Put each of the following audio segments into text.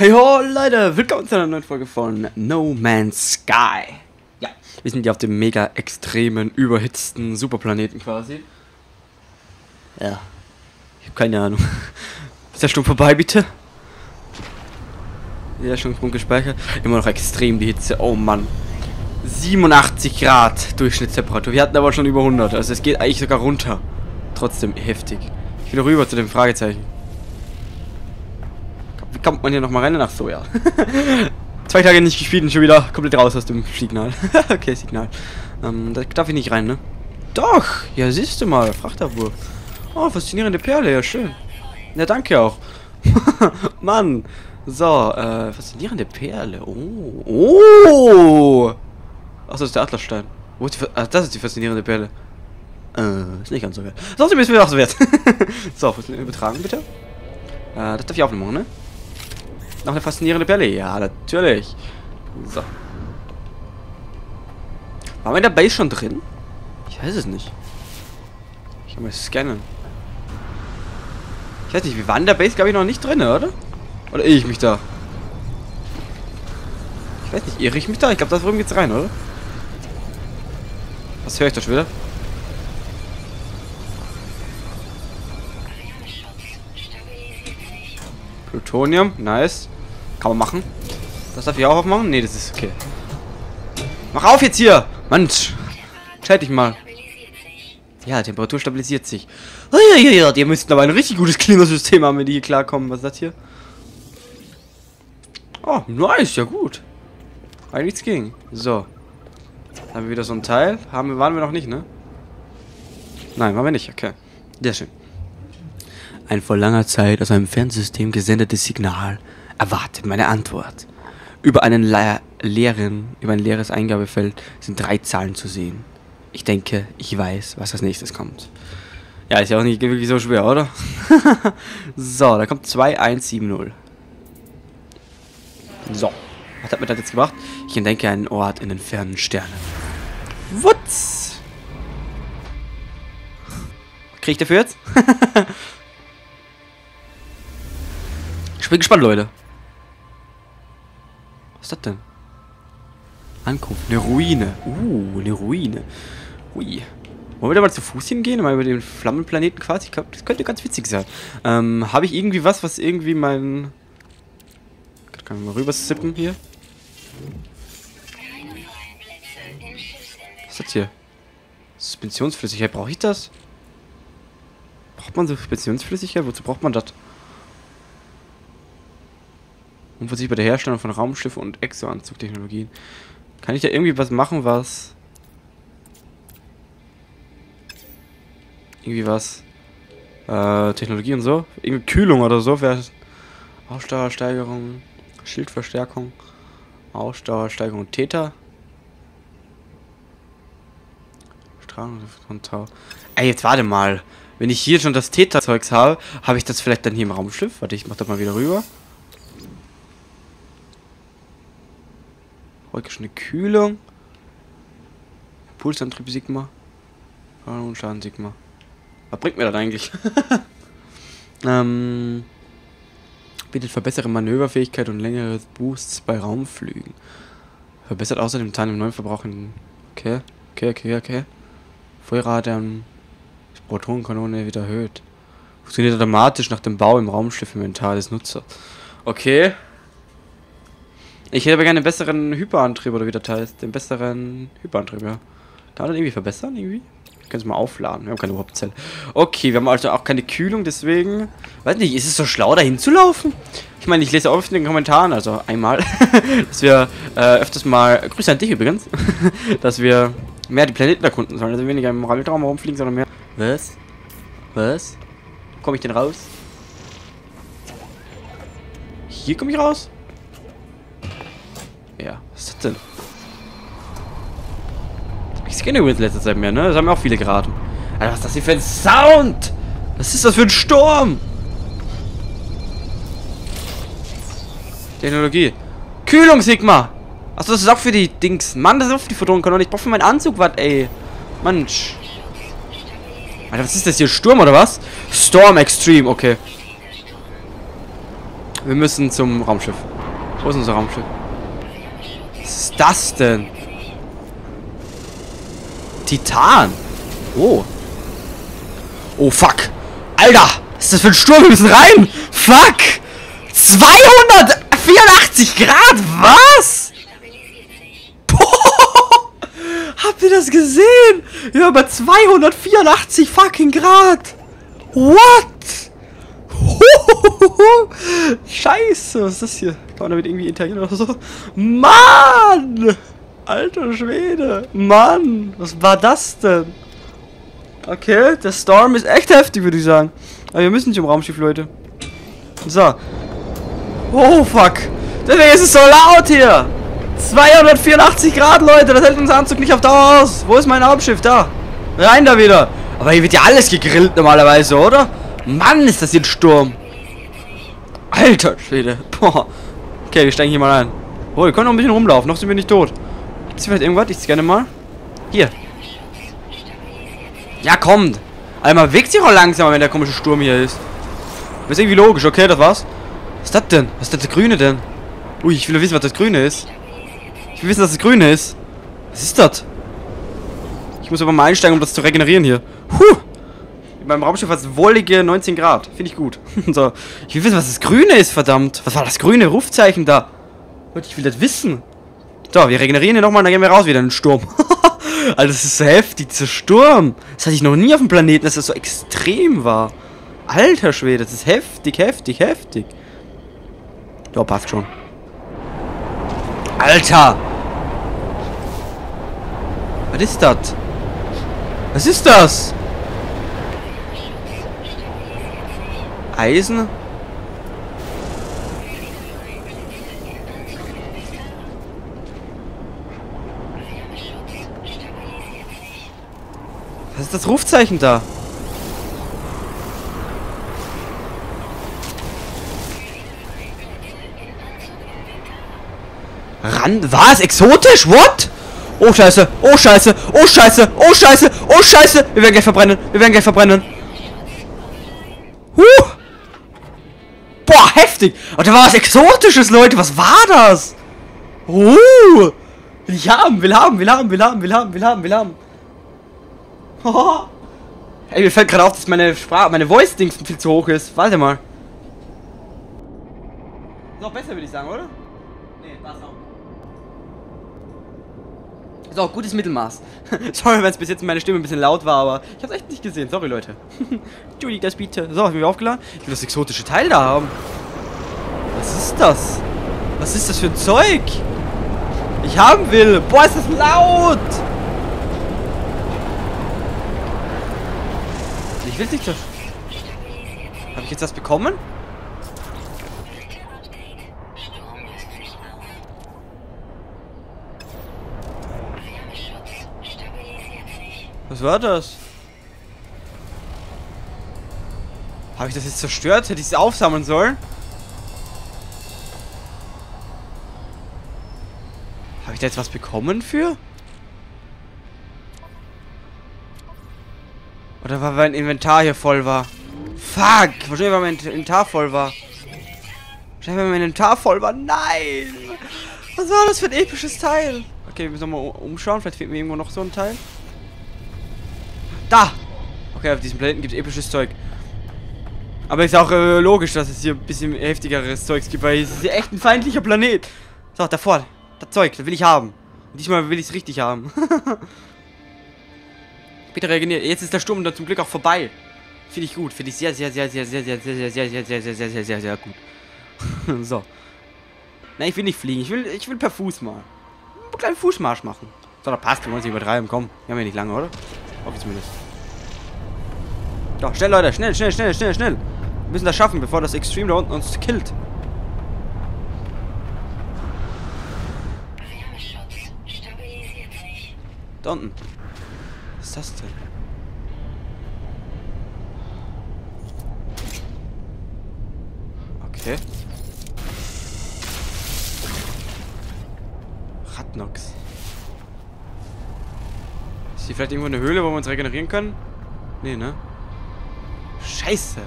Hey ho, Leute, willkommen zu einer neuen Folge von No Man's Sky. Ja, wir sind ja auf dem mega extremen, überhitzten Superplaneten quasi. Ja, ich habe keine Ahnung. Ist der Sturm vorbei, bitte? Ja, schon gespeichert. Immer noch extrem die Hitze, oh Mann. 87 Grad Durchschnittstemperatur. Wir hatten aber schon über 100, also es geht eigentlich sogar runter. Trotzdem heftig. Ich will rüber zu dem Fragezeichen. Kommt man hier nochmal rein? Ach so, ja. Zwei Tage nicht gespielt und schon wieder komplett raus aus dem Signal. okay, Signal. Ähm, da darf ich nicht rein, ne? Doch! Ja, siehst du mal, Frachterwurf. Oh, faszinierende Perle, ja schön. Ja, danke auch. Mann. So, äh, faszinierende Perle. Oh. Oh! Ach, das ist der Atlasstein. Wo ist die, ah, das ist die faszinierende Perle. Äh, ist nicht ganz so wert. Trotzdem ist mir auch so wert. so, übertragen bitte. Äh, das darf ich aufnehmen, ne? Noch eine faszinierende Perle? Ja, natürlich. So. Waren wir in der Base schon drin? Ich weiß es nicht. Ich kann mal scannen. Ich weiß nicht, wir waren in der Base, glaube ich, noch nicht drin, oder? Oder irre ich mich da? Ich weiß nicht, irre ich mich da? Ich glaube, da drüben geht's rein, oder? Was höre ich da schon wieder? Plutonium, nice. Kann man machen. Das darf ich auch aufmachen? Ne, das ist okay. Mach auf jetzt hier! Mensch! Schalt dich mal. Ja, Temperatur stabilisiert sich. Ja, ja, ja, die müssten aber ein richtig gutes Klimasystem haben, wenn die hier klarkommen. Was ist das hier? Oh, nice, ja gut. Eigentlich nichts ging. So. Haben wir wieder so ein Teil. Haben, waren wir noch nicht, ne? Nein, waren wir nicht. Okay. Sehr schön. Ein vor langer Zeit aus einem Fernsystem gesendetes Signal erwartet meine Antwort. Über einen le leeren, über ein leeres Eingabefeld sind drei Zahlen zu sehen. Ich denke, ich weiß, was als nächstes kommt. Ja, ist ja auch nicht wirklich so schwer, oder? so, da kommt 2170. So, was hat mir das jetzt gebracht? Ich entdecke einen Ort in den fernen Sternen. Wutz! Krieg ich dafür jetzt? bin gespannt, Leute. Was ist das denn? Ankunft. Eine Ruine. Uh, eine Ruine. Hui. Wollen wir da mal zu Fuß hingehen? Mal über den Flammenplaneten quasi? Ich das könnte ganz witzig sein. Ähm, habe ich irgendwie was, was irgendwie mein... Kann ich mal rüber sippen hier? Was ist das hier? Suspensionsflüssigkeit. Brauche ich das? Braucht man Suspensionsflüssigkeit? Wozu braucht man das? Und was ich bei der Herstellung von Raumschiffen und Exoanzugtechnologien. Kann ich da irgendwie was machen, was... Irgendwie was... Äh, Technologie und so? Irgendwie Kühlung oder so? Wäre... Ausdauersteigerung... Schildverstärkung... Ausdauersteigerung Theta... Strahlung von Tau... Ey, jetzt warte mal. Wenn ich hier schon das Theta-Zeugs habe, habe ich das vielleicht dann hier im Raumschiff? Warte, ich mach das mal wieder rüber. Eine Kühlung. Pulsantrieb Sigma. Und Schaden Sigma. Was bringt mir das eigentlich? ähm, bietet verbessere Manöverfähigkeit und längere Boosts bei Raumflügen. Verbessert außerdem Teil im neuen Verbrauch in. Okay, okay, okay, okay. Feuerrate an Protonenkanone wird erhöht. Funktioniert automatisch nach dem Bau im Raumschiff-Inventar des Nutzers. Okay. Ich hätte aber gerne einen besseren Hyperantrieb oder wie das heißt. Den besseren Hyperantrieb, ja. Kann man das irgendwie verbessern, irgendwie? Ich kann es mal aufladen. Wir haben keine Hauptzelle. Okay, wir haben also auch keine Kühlung, deswegen... Weiß nicht, ist es so schlau, da hinzulaufen? Ich meine, ich lese oft in den Kommentaren, also einmal, dass wir äh, öfters mal... Grüße an dich übrigens. dass wir mehr die Planeten erkunden sollen. Also weniger im Weltraum rumfliegen, sondern mehr... Was? Was? Komme ich denn raus? Hier komme ich raus? Ja, was ist das denn? Ich scanne übrigens letzte Zeit mehr, ne? Das haben ja auch viele geraten. Alter, was ist das hier für ein Sound? Was ist das für ein Sturm? Technologie. Kühlung, Sigma! Achso, das ist auch für die Dings. Mann, das ist auch für die Photonenkanone. Ich brauche für meinen Anzug was, ey. Mensch. Alter, was ist das hier? Sturm oder was? Storm Extreme, okay. Wir müssen zum Raumschiff. Wo ist unser Raumschiff? Was ist das denn? Titan. Oh. Oh, fuck. Alter, was ist das für ein Sturm? Wir müssen rein. Fuck. 284 Grad. Was? Habt ihr das gesehen? Ja, über 284 fucking Grad. What? Scheiße, was ist das hier? Kann man damit irgendwie interagieren oder so? Mann! Alter Schwede! Mann! Was war das denn? Okay, der Storm ist echt heftig, würde ich sagen. Aber wir müssen nicht im Raumschiff, Leute. So. Oh, fuck. Deswegen ist es so laut hier. 284 Grad, Leute. Das hält unser Anzug nicht auf Dauer aus. Wo ist mein Raumschiff? Da. Rein da wieder. Aber hier wird ja alles gegrillt normalerweise, oder? Mann, ist das hier ein Sturm. Alter Schwede. Boah. Okay, wir steigen hier mal ein. Oh, wir können noch ein bisschen rumlaufen. Noch sind wir nicht tot. Gibt's hier vielleicht irgendwas? Ich scanne mal. Hier. Ja, kommt. Einmal bewegt sich auch langsamer, wenn der komische Sturm hier ist. Das ist irgendwie logisch. Okay, das war's. Was ist das denn? Was ist das Grüne denn? Ui, ich will wissen, was das Grüne ist. Ich will wissen, was das Grüne ist. Was ist das? Ich muss aber mal einsteigen, um das zu regenerieren hier. Huh. In meinem Raumschiff hat es wollige 19 Grad. Finde ich gut. so. Ich will wissen, was das Grüne ist, verdammt. Was war das grüne Rufzeichen da? Leute, ich will das wissen. So, wir regenerieren hier nochmal und dann gehen wir raus wieder in den Sturm. Alter, das ist so heftig, dieser Sturm. Das hatte ich noch nie auf dem Planeten, dass das so extrem war. Alter Schwede, das ist heftig, heftig, heftig. Ja, passt schon. Alter! Was ist das? Was ist das? Eisen? Was ist das Rufzeichen da? Ran... Was? Exotisch? What? Oh, scheiße. Oh, scheiße. Oh, scheiße. Oh, scheiße. Oh, scheiße. Wir werden gleich verbrennen. Wir werden gleich verbrennen. Huh. Heftig. Und da war was Exotisches, Leute. Was war das? Uh. Will ich haben, will haben, will haben, will haben, will haben, will haben, will haben. Oh. Ey, mir fällt gerade auf, dass meine Sprache, meine Voice-Dings viel zu hoch ist. Warte mal. Noch besser, würde ich sagen, oder? Nee, passt auch. Ist auch gutes Mittelmaß. Sorry, wenn es bis jetzt meine Stimme ein bisschen laut war, aber ich hab's echt nicht gesehen. Sorry, Leute. Entschuldigt das bitte. So, hab ich mich aufgeladen. Ich will das exotische Teil da haben. Was ist das? Was ist das für ein Zeug? Ich haben will. Boah, ist das laut! Ich will nicht so. Habe ich jetzt das bekommen? Was war das? Habe ich das jetzt zerstört? Hätte ich es aufsammeln sollen? Habe ich da jetzt was bekommen für? Oder weil mein Inventar hier voll war? Fuck! Wahrscheinlich, weil mein Inventar voll war. Wahrscheinlich, weil mein Inventar voll war. Nein! Was war das für ein episches Teil? Okay, wir müssen nochmal umschauen. Vielleicht fehlt mir irgendwo noch so ein Teil. Da! Okay, auf diesem Planeten gibt es episches Zeug. Aber ist auch äh, logisch, dass es hier ein bisschen heftigeres Zeugs gibt, weil es ist echt ein feindlicher Planet. So, davor. Das Zeug, das will ich haben. Und diesmal will ich es richtig haben. Bitte regeneriert. Jetzt ist der Sturm dann zum Glück auch vorbei. Finde ich gut. Finde ich sehr, sehr, sehr, sehr, sehr, sehr, sehr, sehr, sehr, sehr, sehr, sehr, sehr, sehr, sehr, sehr gut. so. Nein, ich will nicht fliegen. Ich will, ich will per Fuß mal. Einen kleinen Fußmarsch machen. So, da passt. Wir wollen nicht übertreiben. Komm. Wir haben ja nicht lange, oder? Hoffe ich zumindest. Doch, schnell, Leute. Schnell, schnell, schnell, schnell, schnell. Wir müssen das schaffen, bevor das Extreme da unten uns killt. Da unten. Was ist das denn? Okay. vielleicht irgendwo eine Höhle, wo wir uns regenerieren können? Nee, ne? Scheiße.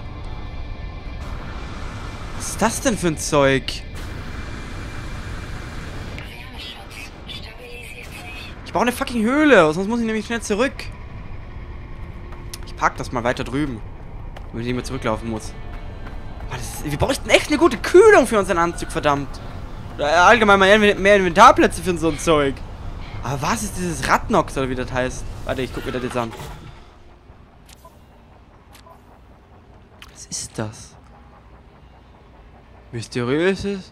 Was ist das denn für ein Zeug? Ich brauche eine fucking Höhle, sonst muss ich nämlich schnell zurück. Ich park das mal weiter drüben, wenn ich nicht mehr zurücklaufen muss. Mann, ist, wir bräuchten echt eine gute Kühlung für unseren Anzug, verdammt. Äh, allgemein mal mehr Inventarplätze für so ein Zeug. Aber was ist dieses Radnox, oder wie das heißt? Warte, ich guck mir das jetzt an. Was ist das? Mysteriöses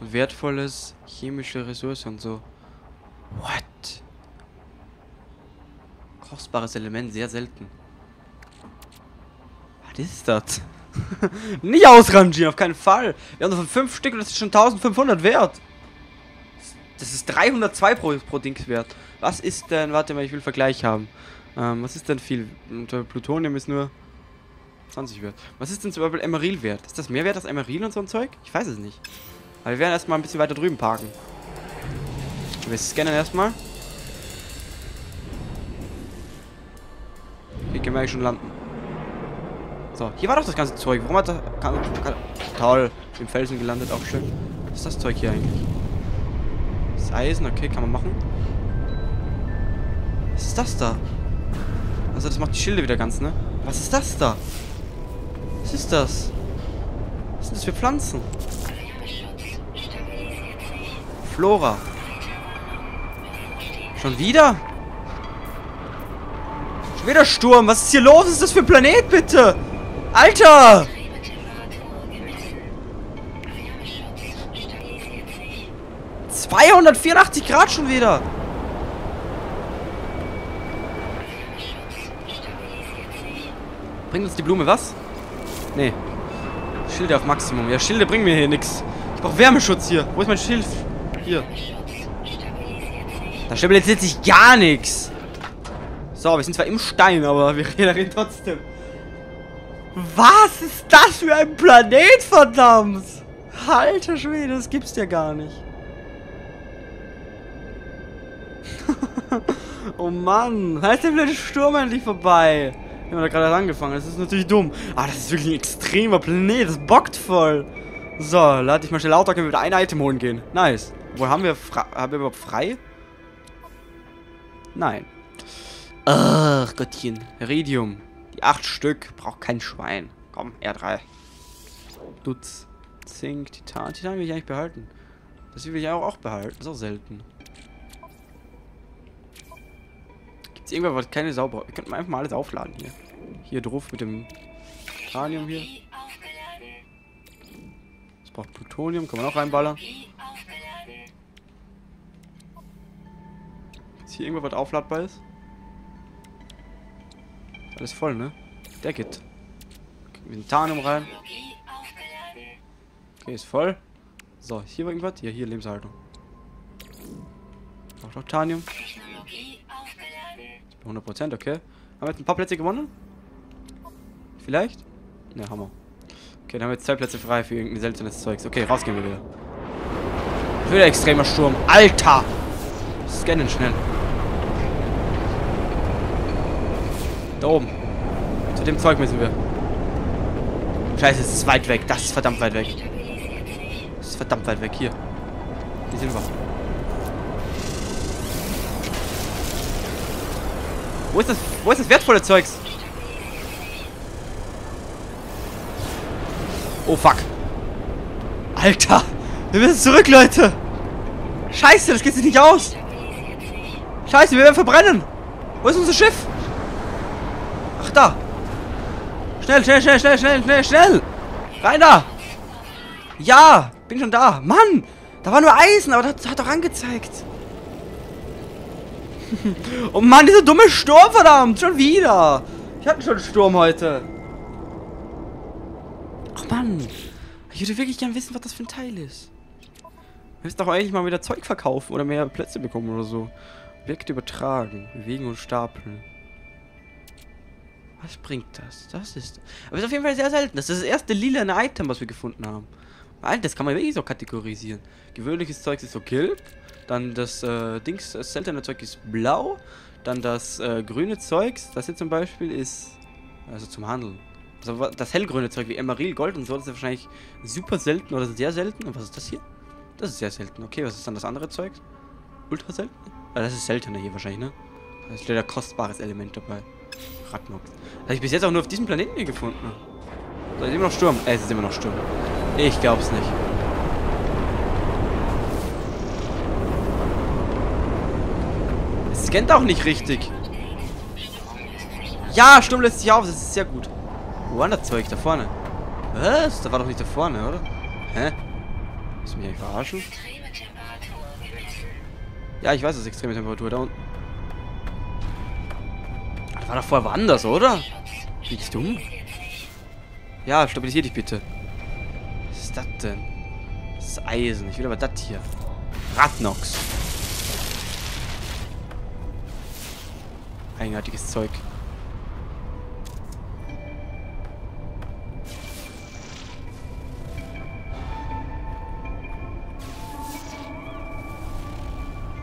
und wertvolles chemische Ressource und so. What? Kostbares Element, sehr selten. Was ist das? Nicht ausrangieren, auf keinen Fall. Wir haben davon 5 Stück und das ist schon 1500 wert. Das ist 302 pro, pro Dings wert. Was ist denn, warte mal, ich will Vergleich haben. Ähm, was ist denn viel? Plutonium ist nur 20 wert. Was ist denn zum Beispiel Emeril wert? Ist das mehr wert als Emeril und so ein Zeug? Ich weiß es nicht. Aber wir werden erstmal ein bisschen weiter drüben parken. Wir scannen erstmal. Hier können wir eigentlich schon landen. So, hier war doch das ganze Zeug. Warum hat er... Kann, kann, toll. Im Felsen gelandet, auch schön. Was ist das Zeug hier eigentlich? Das Eisen, okay, kann man machen. Was ist das da? Also das macht die Schilde wieder ganz, ne? Was ist das da? Was ist das? Was sind das für Pflanzen? Flora. Schon wieder? Schon wieder Sturm. Was ist hier los? Was ist das für ein Planet, bitte? Alter! ...284 Grad schon wieder! Bringt uns die Blume was? Nee. Schilde auf Maximum. Ja, Schilde bringen mir hier nichts. Ich brauche Wärmeschutz hier. Wo ist mein Schild? Hier. Da stabilisiert sich gar nichts. So, wir sind zwar im Stein, aber wir reden trotzdem. Was ist das für ein Planet, verdammt? Alter Schwede, das gibt's ja gar nicht. oh Mann, ist der blöde Sturm endlich vorbei. Wir haben da gerade angefangen, das ist natürlich dumm. Aber das ist wirklich ein extremer Planet, das bockt voll. So, lade ich mal schnell lauter, können wir wieder ein Item holen gehen. Nice. Wo haben wir, haben wir überhaupt frei? Nein. Ach, Gottchen. Iridium. Die acht Stück. Braucht kein Schwein. Komm, R3. Dutz. Zink, Titan. Titan will ich eigentlich behalten. Das will ich auch, auch behalten. Das ist auch selten. Gibt es irgendwas, was keine sauber... Wir könnten einfach mal alles aufladen hier. Hier drauf mit dem Titanium hier. Das braucht Plutonium. Kann man auch reinballern. Ist hier irgendwas, was aufladbar ist? Alles voll, ne? Der geht. Mit Tarnum rein. Okay, ist voll. So, hier war irgendwas? Ja, hier Lebenshaltung. Auch noch Tanium. 100%, okay. Haben wir jetzt ein paar Plätze gewonnen? Vielleicht? Ne, wir. Okay, dann haben wir jetzt zwei Plätze frei für irgendein seltenes Zeugs. Okay, rausgehen wir wieder. Wieder extremer Sturm. Alter! Scannen schnell. Da oben. Zu dem Zeug müssen wir. Scheiße, es ist weit weg. Das ist verdammt weit weg. Das ist verdammt weit weg. Hier. Hier sind wir. Wo ist das, wo ist das wertvolle Zeugs? Oh, fuck. Alter. Wir müssen zurück, Leute. Scheiße, das geht sich nicht aus. Scheiße, wir werden verbrennen. Wo ist unser Schiff? Ach, da. Schnell, schnell, schnell, schnell, schnell, schnell, schnell. Rein da. Ja, bin schon da. Mann, da war nur Eisen, aber das hat doch angezeigt. oh Mann, dieser dumme Sturm, verdammt. Schon wieder. Ich hatte schon einen Sturm heute. Ach Mann. Ich würde wirklich gern wissen, was das für ein Teil ist. Wir müssen doch eigentlich mal wieder Zeug verkaufen oder mehr Plätze bekommen oder so. Objekte übertragen, bewegen und stapeln. Was bringt das? Das ist... Aber ist auf jeden Fall sehr selten. Das ist das erste lila Item, was wir gefunden haben. Alter, das kann man wirklich so kategorisieren. Gewöhnliches Zeug ist so gelb. Dann das äh, Dings, das seltene Zeug ist blau. Dann das äh, grüne Zeug, das hier zum Beispiel ist... Also zum Handeln. Also das hellgrüne Zeug wie Emeril, Gold und so, das ist wahrscheinlich super selten oder sehr selten. Und was ist das hier? Das ist sehr selten. Okay, was ist dann das andere Zeug? Ultra selten? Ah, das ist seltener hier wahrscheinlich, ne? Da ist leider kostbares Element dabei. Radnox. Das habe ich bis jetzt auch nur auf diesem Planeten hier gefunden. Da ist immer noch Sturm. Es ist immer noch Sturm. Ich glaub's nicht. Scannt auch nicht richtig. Ja, Sturm lässt sich auf. Das ist sehr gut. Wo das Zeug? Da vorne. Was? Da war doch nicht da vorne, oder? Hä? Willst du mich eigentlich verarschen? Ja, ich weiß, es ist extreme Temperatur da unten. Das war doch vorher woanders, oder? Bin ich dumm? Ja, stabilisier dich bitte. Was ist das denn? Das ist Eisen. Ich will aber das hier. Radnox. Eigenartiges Zeug.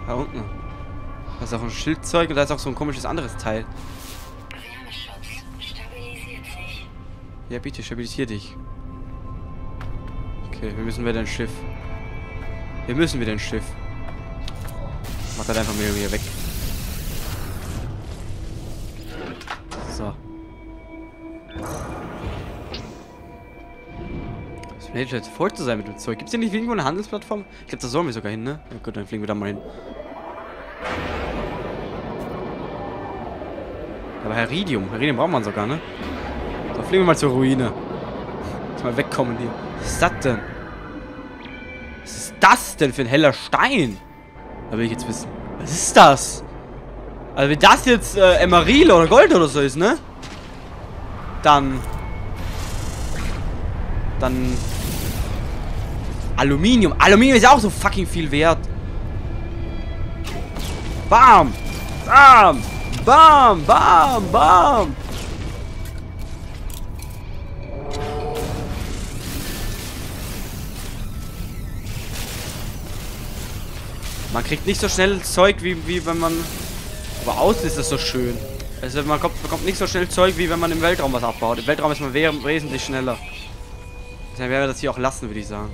Da unten. Das ist auch ein Schildzeug und da ist auch so ein komisches anderes Teil. Ja, bitte, stabilisier dich. Okay, wir müssen wieder ein Schiff. Wir müssen wieder ein Schiff. Mach das einfach mal wieder weg. Wäre jetzt voll zu sein mit dem Zeug. Gibt es hier nicht irgendwo eine Handelsplattform? Ich glaube, da sollen wir sogar hin, ne? Ja gut, dann fliegen wir da mal hin. Aber Heridium. Heridium braucht man sogar, ne? So, fliegen wir mal zur Ruine. Jetzt mal wegkommen hier. Was ist das denn? Was ist das denn für ein heller Stein? Da will ich jetzt wissen. Was ist das? Also wenn das jetzt äh, Emeril oder Gold oder so ist, ne? Dann... Dann... Aluminium. Aluminium ist ja auch so fucking viel wert. Bam! Bam! Bam! Bam! Bam! Man kriegt nicht so schnell Zeug, wie, wie wenn man... Aber außen ist das so schön. Also man kommt, bekommt nicht so schnell Zeug, wie wenn man im Weltraum was abbaut. Im Weltraum ist man we wesentlich schneller. Deshalb werden wir das hier auch lassen, würde ich sagen.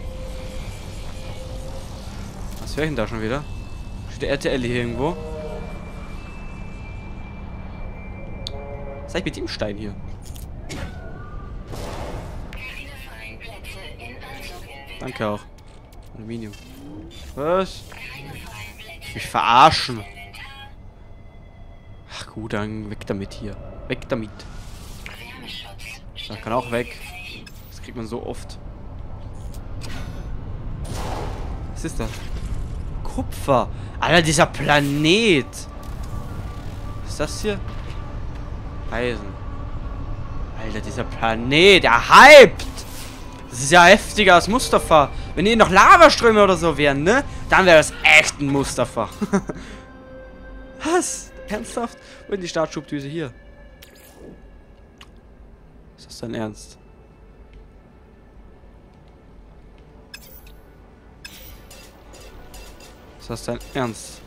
Was höre ich denn da schon wieder? Steht der RTL hier irgendwo? Was ist mit dem Stein hier? Danke auch. Aluminium. Was? Mich verarschen. Ach gut, dann weg damit hier. Weg damit. Das kann auch weg. Das kriegt man so oft. Was ist das? Kupfer. Alter, dieser Planet. Was ist das hier? Eisen. Alter, dieser Planet, der hypt. Das ist ja heftiger als Mustafa. Wenn hier noch Lavaströme oder so wären, ne? Dann wäre das echt ein Mustafa. Was? Ernsthaft? Ist die Startschubdüse hier? Ist das dein Ernst? Ist das dein Ernst?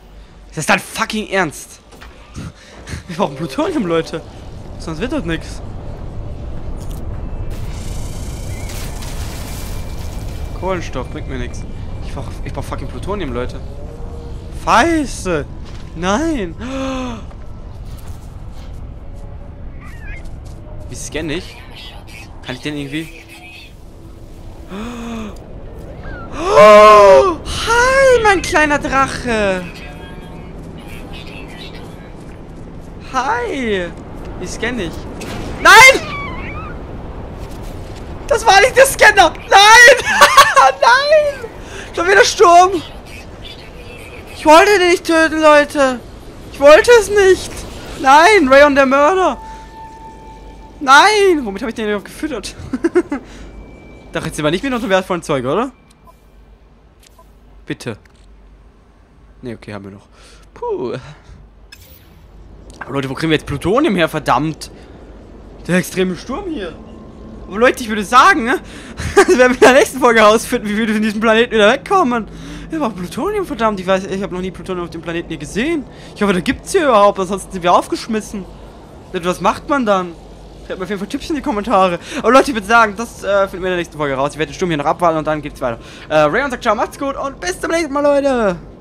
Ist das dein fucking Ernst? Wir brauchen Plutonium, Leute. Sonst wird das nix. Kohlenstoff bringt mir nichts. Ich brauch, ich brauch fucking Plutonium, Leute. Scheiße! Nein! Wie scanne ich? Kann ich den irgendwie? Oh, hi, mein kleiner Drache! Hi! Wie scanne ich? Nein! Das war nicht der Scanner! Nein! Nein! Schon wieder Sturm! Ich wollte den nicht töten, Leute! Ich wollte es nicht! Nein! Rayon der Mörder! Nein! Womit habe ich den überhaupt gefüttert? Doch, jetzt sind wir nicht mit unserem wertvollen Zeug, oder? Bitte. Ne, okay, haben wir noch. Puh. Aber Leute, wo kriegen wir jetzt Plutonium her, verdammt? Der extreme Sturm hier. Aber Leute, ich würde sagen, ne? Werden wir in der nächsten Folge herausfinden, wie wir von diesem Planeten wieder wegkommen. Wir brauchen Plutonium, verdammt. Ich weiß, ich habe noch nie Plutonium auf dem Planeten hier gesehen. Ich hoffe, da gibt's hier überhaupt, ansonsten sind wir aufgeschmissen. Was macht man dann? Schreibt mir auf jeden Fall Tipps in die Kommentare. Aber Leute, ich würde sagen, das äh, finden wir in der nächsten Folge raus. Ich werde den Sturm hier noch abwarten und dann geht's weiter. Äh, Rayon sagt ciao, macht's gut und bis zum nächsten Mal, Leute.